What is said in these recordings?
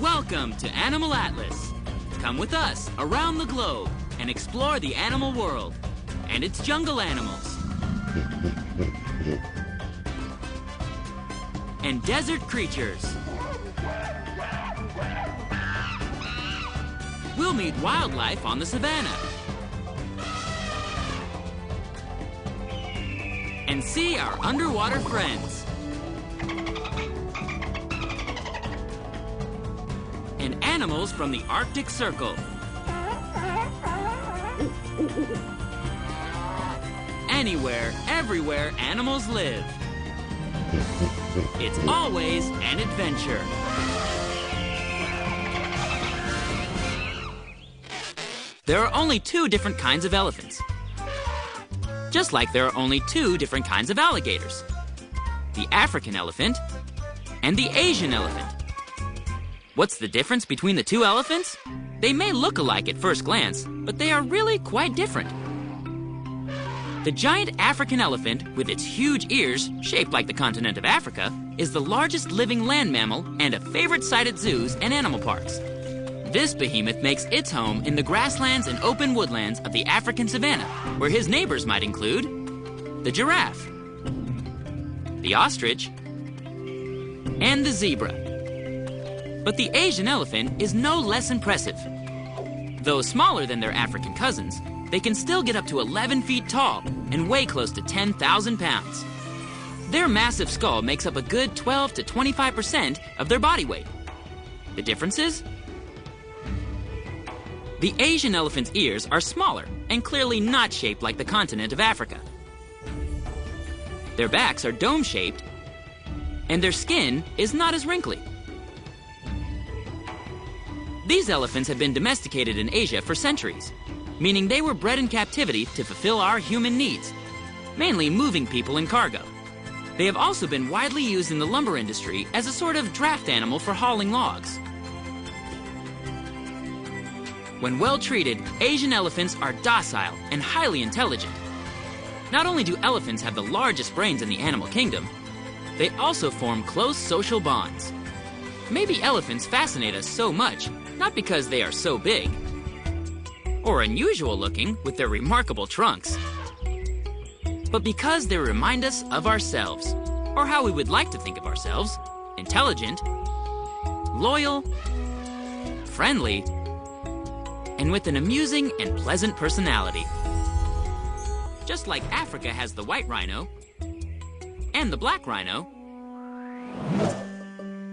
Welcome to Animal Atlas. Come with us around the globe and explore the animal world and its jungle animals. and desert creatures. We'll meet wildlife on the savannah. And see our underwater friends. And animals from the Arctic Circle. Anywhere, everywhere animals live. It's always an adventure. There are only two different kinds of elephants. Just like there are only two different kinds of alligators the African elephant and the Asian elephant. What's the difference between the two elephants? They may look alike at first glance, but they are really quite different. The giant African elephant, with its huge ears shaped like the continent of Africa, is the largest living land mammal and a favorite sight at zoos and animal parks. This behemoth makes its home in the grasslands and open woodlands of the African savanna, where his neighbors might include the giraffe, the ostrich, and the zebra. But the Asian elephant is no less impressive. Though smaller than their African cousins, they can still get up to 11 feet tall and weigh close to 10,000 pounds. Their massive skull makes up a good 12 to 25% of their body weight. The difference is? The Asian elephant's ears are smaller and clearly not shaped like the continent of Africa. Their backs are dome shaped, and their skin is not as wrinkly. These elephants have been domesticated in Asia for centuries, meaning they were bred in captivity to fulfill our human needs, mainly moving people and cargo. They have also been widely used in the lumber industry as a sort of draft animal for hauling logs. When well treated, Asian elephants are docile and highly intelligent. Not only do elephants have the largest brains in the animal kingdom, they also form close social bonds. Maybe elephants fascinate us so much, not because they are so big, or unusual looking with their remarkable trunks, but because they remind us of ourselves, or how we would like to think of ourselves intelligent, loyal, friendly, and with an amusing and pleasant personality. Just like Africa has the white rhino and the black rhino,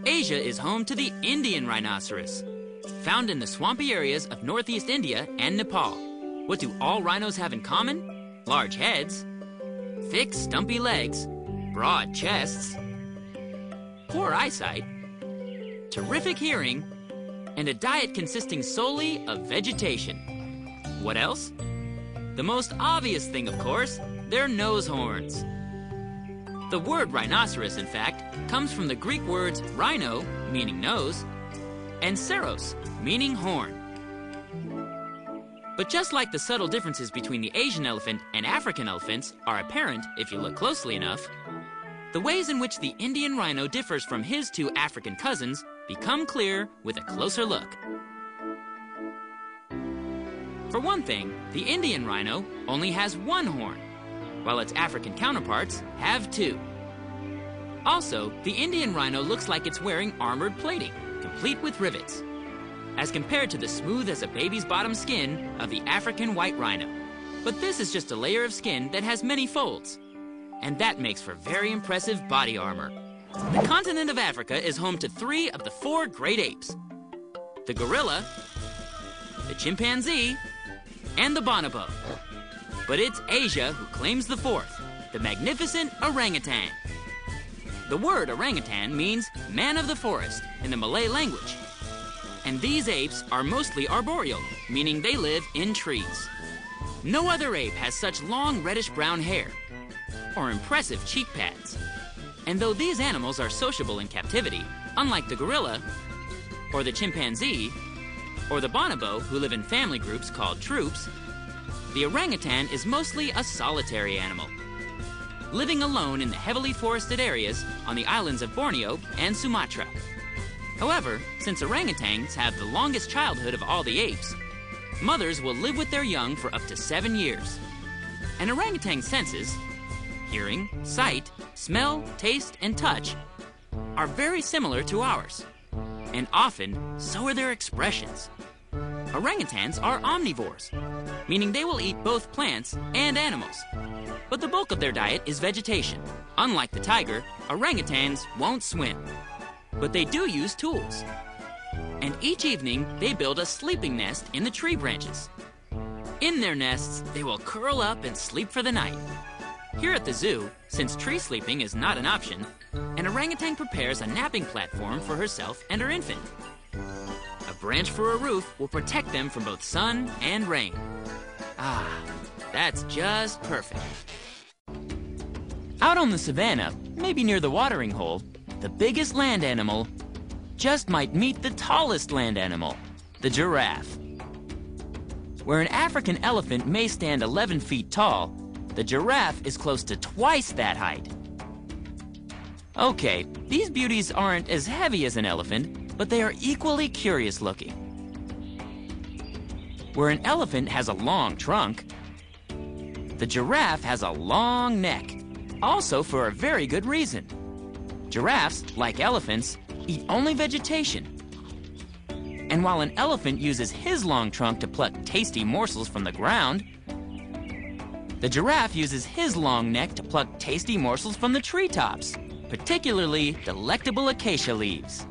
Asia is home to the Indian rhinoceros, found in the swampy areas of northeast India and Nepal. What do all rhinos have in common? Large heads, thick, stumpy legs, broad chests, poor eyesight, terrific hearing, and a diet consisting solely of vegetation. What else? The most obvious thing, of course, their nose horns. The word rhinoceros, in fact, comes from the Greek words rhino, meaning nose, and ceros, meaning horn. But just like the subtle differences between the Asian elephant and African elephants are apparent if you look closely enough, the ways in which the Indian rhino differs from his two African cousins become clear with a closer look. For one thing, the Indian rhino only has one horn, while its African counterparts have two. Also, the Indian rhino looks like it's wearing armored plating, complete with rivets, as compared to the smooth as a baby's bottom skin of the African white rhino. But this is just a layer of skin that has many folds, and that makes for very impressive body armor. The continent of Africa is home to three of the four great apes the gorilla, the chimpanzee, and the bonobo. But it's Asia who claims the fourth, the magnificent orangutan. The word orangutan means man of the forest in the Malay language. And these apes are mostly arboreal, meaning they live in trees. No other ape has such long reddish brown hair or impressive cheek pads. And though these animals are sociable in captivity, unlike the gorilla, or the chimpanzee, or the bonobo, who live in family groups called troops, the orangutan is mostly a solitary animal, living alone in the heavily forested areas on the islands of Borneo and Sumatra. However, since orangutans have the longest childhood of all the apes, mothers will live with their young for up to seven years. An orangutan's senses, hearing, sight, smell, taste, and touch, are very similar to ours. And often, so are their expressions. Orangutans are omnivores, meaning they will eat both plants and animals. But the bulk of their diet is vegetation. Unlike the tiger, orangutans won't swim. But they do use tools. And each evening, they build a sleeping nest in the tree branches. In their nests, they will curl up and sleep for the night. Here at the zoo, since tree sleeping is not an option, an orangutan prepares a napping platform for herself and her infant. Branch for a roof will protect them from both sun and rain. Ah, that's just perfect. Out on the savannah, maybe near the watering hole, the biggest land animal just might meet the tallest land animal, the giraffe. Where an African elephant may stand 11 feet tall, the giraffe is close to twice that height. Okay, these beauties aren't as heavy as an elephant, but they are equally curious looking. Where an elephant has a long trunk, the giraffe has a long neck, also for a very good reason. Giraffes, like elephants, eat only vegetation. And while an elephant uses his long trunk to pluck tasty morsels from the ground, the giraffe uses his long neck to pluck tasty morsels from the treetops, particularly delectable acacia leaves.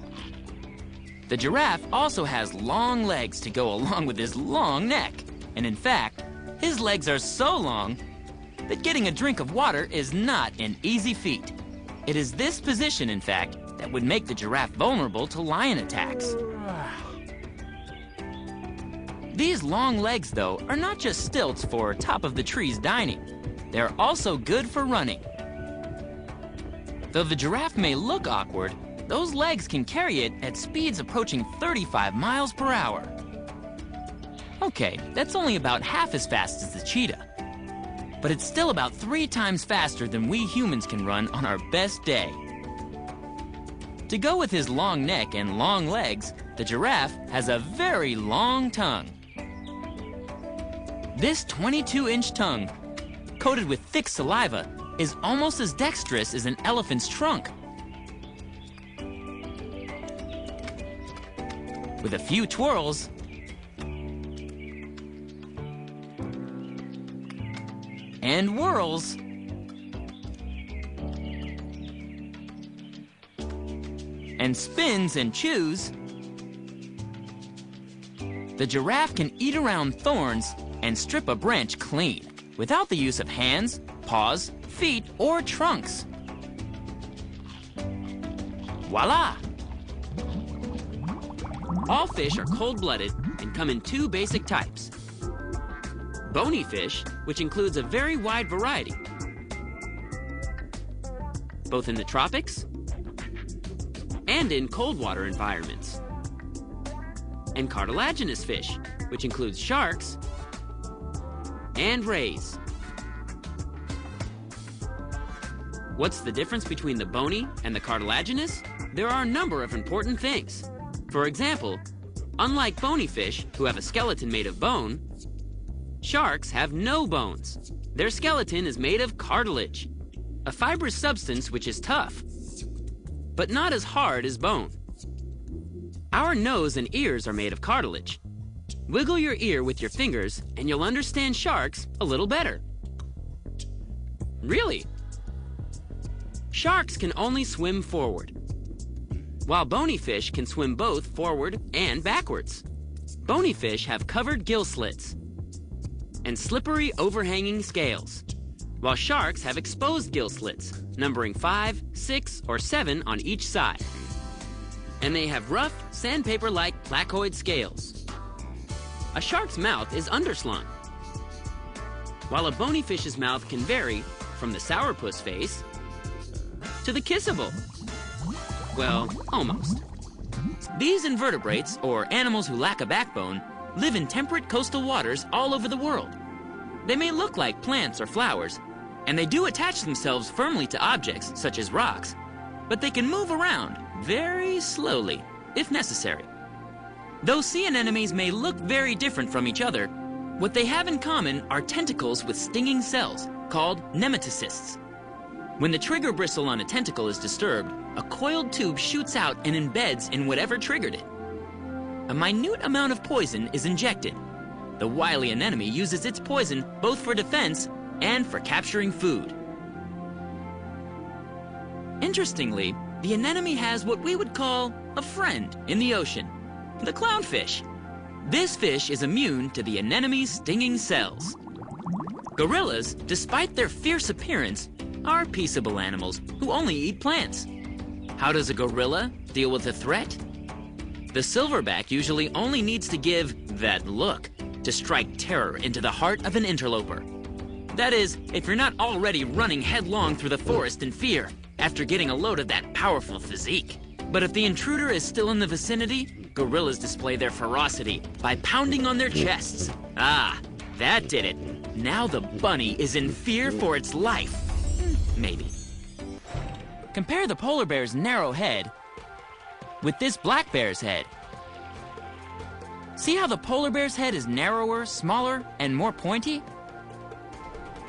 The giraffe also has long legs to go along with his long neck. And in fact, his legs are so long that getting a drink of water is not an easy feat. It is this position, in fact, that would make the giraffe vulnerable to lion attacks. These long legs, though, are not just stilts for top of the trees dining. They're also good for running. Though the giraffe may look awkward, those legs can carry it at speeds approaching 35 miles per hour. Okay, that's only about half as fast as the cheetah. But it's still about three times faster than we humans can run on our best day. To go with his long neck and long legs, the giraffe has a very long tongue. This 22-inch tongue, coated with thick saliva, is almost as dexterous as an elephant's trunk. With a few twirls, and whirls, and spins and chews, the giraffe can eat around thorns and strip a branch clean without the use of hands, paws, feet, or trunks. Voila! All fish are cold-blooded and come in two basic types. Bony fish, which includes a very wide variety, both in the tropics and in cold water environments. And cartilaginous fish, which includes sharks and rays. What's the difference between the bony and the cartilaginous? There are a number of important things. For example, unlike bony fish, who have a skeleton made of bone, sharks have no bones. Their skeleton is made of cartilage, a fibrous substance which is tough, but not as hard as bone. Our nose and ears are made of cartilage, Wiggle your ear with your fingers and you'll understand sharks a little better. Really? Sharks can only swim forward, while bony fish can swim both forward and backwards. Bony fish have covered gill slits and slippery overhanging scales, while sharks have exposed gill slits, numbering five, six, or seven on each side. And they have rough, sandpaper-like placoid scales. A shark's mouth is underslung, while a bony fish's mouth can vary from the sourpuss face to the kissable. Well, almost. These invertebrates, or animals who lack a backbone, live in temperate coastal waters all over the world. They may look like plants or flowers, and they do attach themselves firmly to objects, such as rocks, but they can move around very slowly. if necessary. Though sea anemones may look very different from each other, what they have in common are tentacles with stinging cells, called nematocysts. When the trigger bristle on a tentacle is disturbed, a coiled tube shoots out and embeds in whatever triggered it. A minute amount of poison is injected. The wily anemone uses its poison both for defense and for capturing food. Interestingly, the anemone has what we would call a friend in the ocean, the clownfish. This fish is immune to the anemone's stinging cells. Gorillas, despite their fierce appearance, are peaceable animals who only eat plants. How does a gorilla deal with a threat? The silverback usually only needs to give that look to strike terror into the heart of an interloper. That is, if you're not already running headlong through the forest in fear after getting a load of that powerful physique. But if the intruder is still in the vicinity, gorillas display their ferocity by pounding on their chests. Ah, that did it. Now the bunny is in fear for its life. Maybe. Compare the polar bear's narrow head with this black bear's head. See how the polar bear's head is narrower, smaller, and more pointy?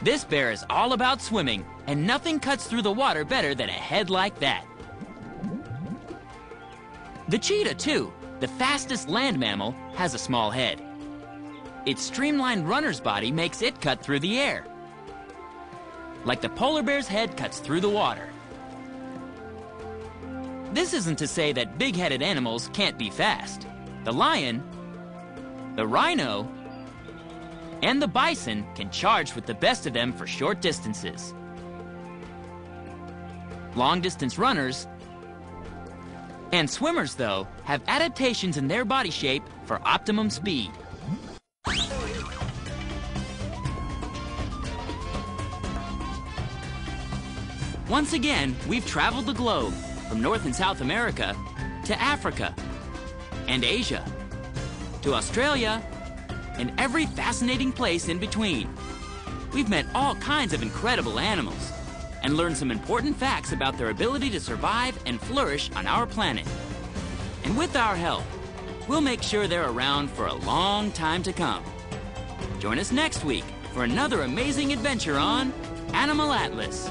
This bear is all about swimming, and nothing cuts through the water better than a head like that. The cheetah, too, the fastest land mammal, has a small head. Its streamlined runner's body makes it cut through the air. Like the polar bear's head cuts through the water. This isn't to say that big-headed animals can't be fast. The lion, the rhino, and the bison can charge with the best of them for short distances. Long-distance runners and swimmers, though, have adaptations in their body shape for optimum speed. Once again, we've traveled the globe from North and South America to Africa and Asia to Australia and every fascinating place in between. We've met all kinds of incredible animals and learned some important facts about their ability to survive and flourish on our planet. And with our help, we'll make sure they're around for a long time to come. Join us next week for another amazing adventure on Animal Atlas.